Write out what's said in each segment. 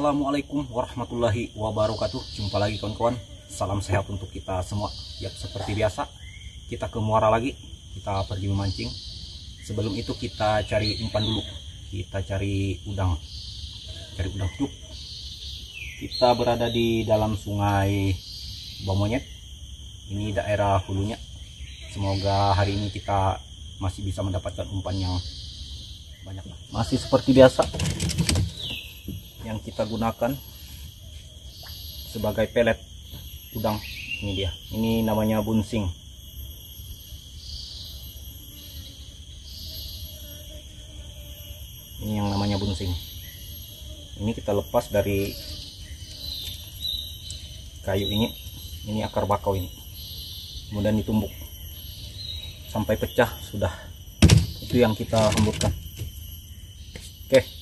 Assalamualaikum warahmatullahi wabarakatuh. Jumpa lagi kawan-kawan. Salam sehat untuk kita semua. Ya seperti biasa Kita ke muara lagi. Kita pergi memancing. Sebelum itu kita cari umpan dulu. Kita cari udang. Cari udang cuk Kita berada di dalam sungai Bamonyet. Ini daerah hulunya. Semoga hari ini kita masih bisa mendapatkan umpan yang banyak. Masih seperti biasa yang kita gunakan sebagai pelet udang. Ini dia. Ini namanya bunsing. Ini yang namanya bunsing. Ini kita lepas dari kayu ini. Ini akar bakau ini. Kemudian ditumbuk. Sampai pecah sudah. Itu yang kita hembutkan oke. Kita,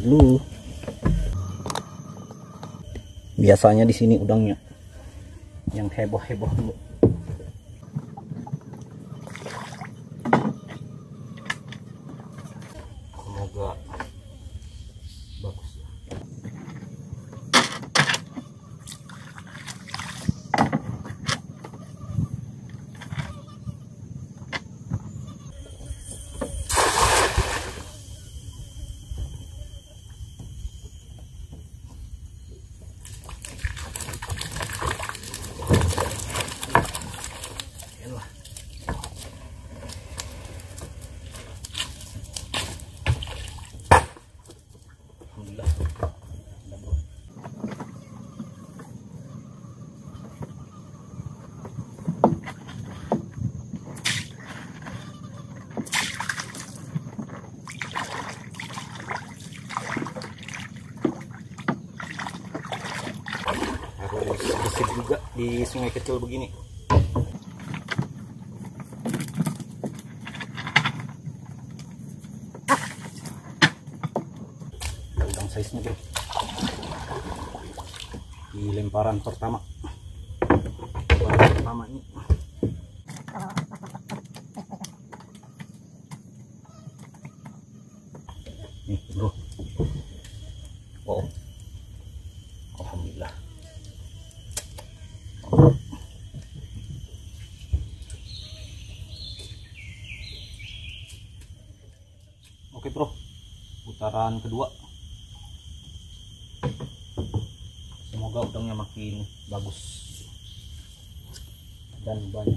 dulu biasanya di sini udangnya yang heboh-heboh dulu di sungai kecil begini. Udang size nya bro. Di lemparan pertama. Lemparan pertama ini nih bro wow alhamdulillah oke bro. Putaran kedua. Semoga udangnya makin bagus. Dan banyak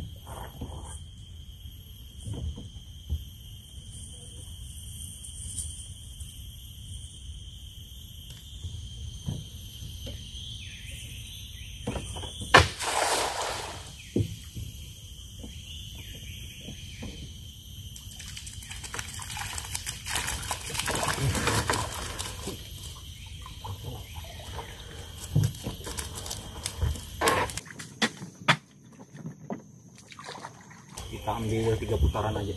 kita tiga putaran aja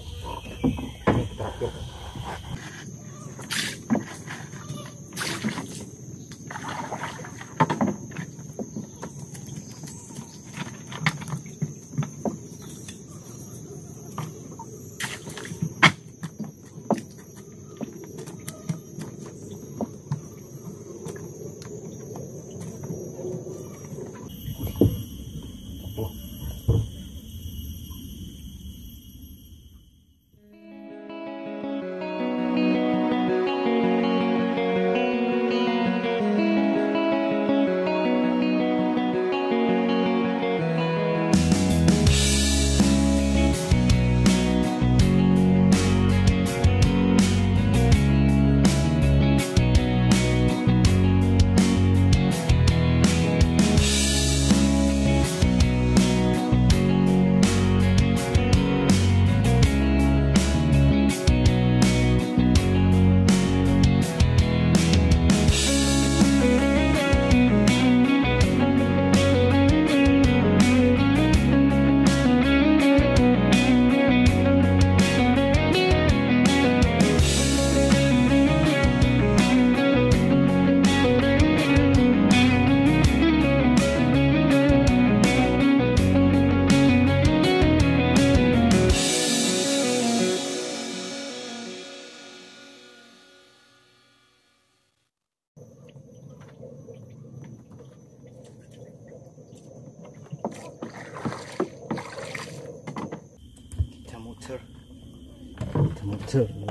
kita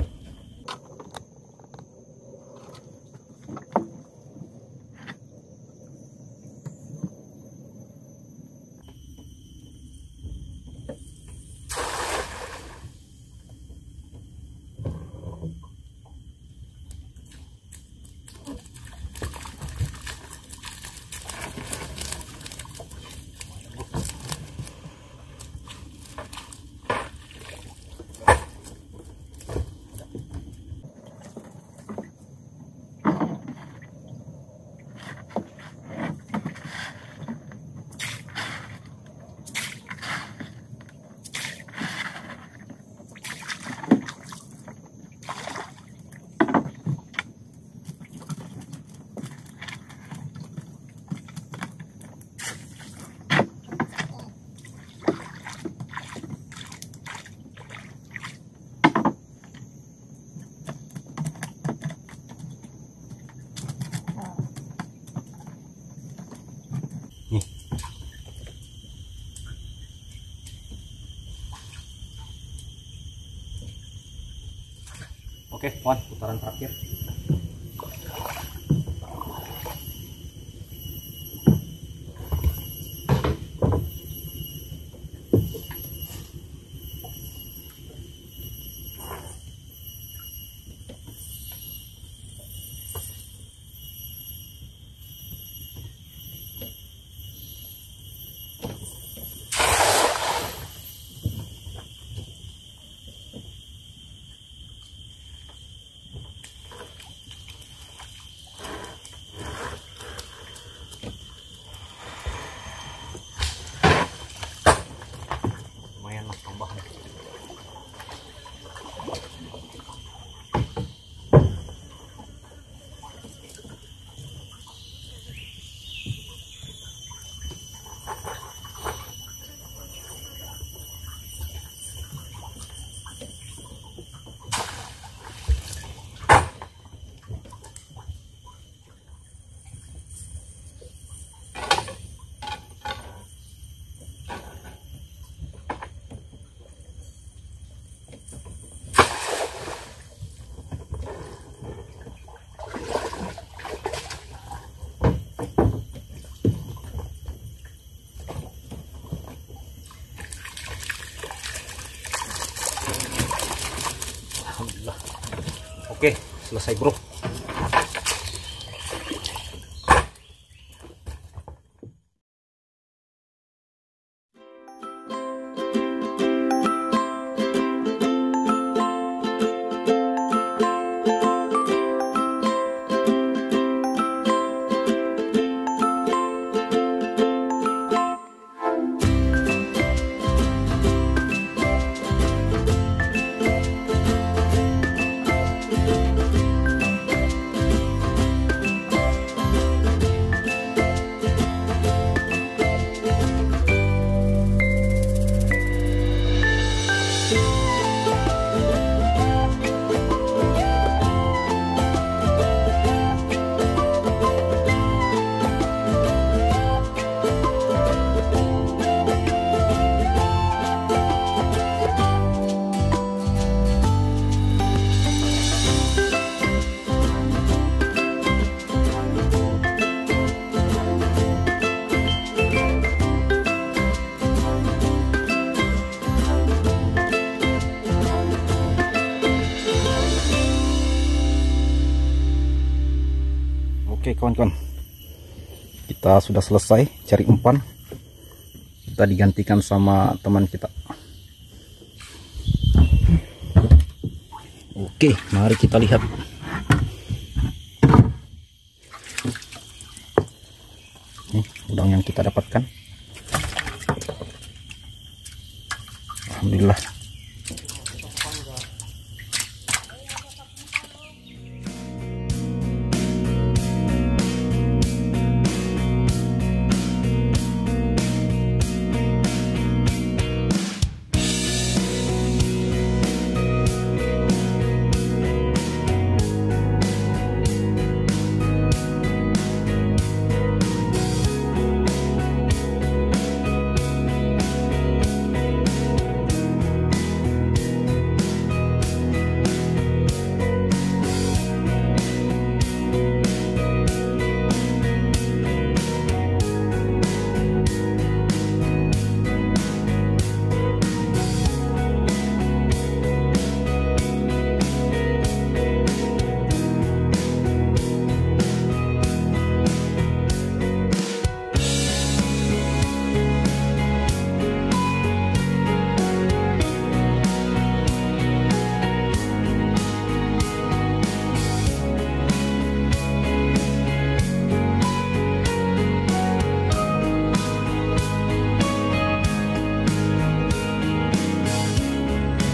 oke Wan putaran terakhir oke selesai bro Kita sudah selesai cari umpan. Kita digantikan sama teman kita. Oke mari kita lihat. Ini udang yang kita dapatkan. Alhamdulillah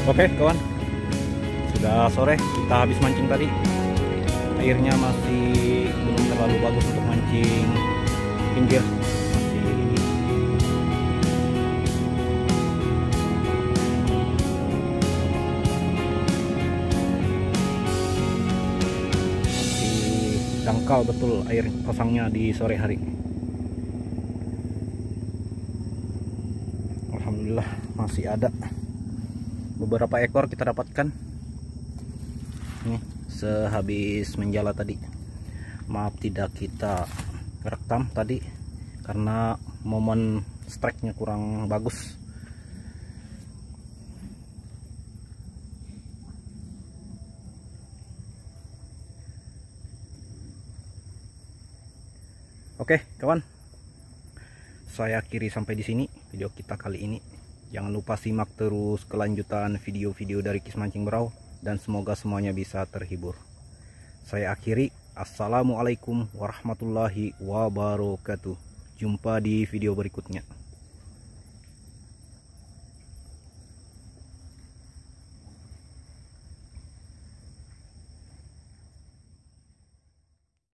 Oke kawan. Sudah sore kita habis mancing tadi. Airnya masih belum terlalu bagus untuk mancing pinggir. Masih Masih dangkal betul air pasangnya di sore hari. Alhamdulillah masih ada beberapa ekor kita dapatkan nih sehabis menjala tadi maaf tidak kita rekam tadi karena momen strike nya kurang bagus Oke, kawan. Saya akhiri sampai di sini video kita kali ini. Jangan lupa simak terus kelanjutan video-video dari Kis Mancing Berau dan semoga semuanya bisa terhibur. Saya akhiri. Assalamualaikum warahmatullahi wabarakatuh. Jumpa di video berikutnya.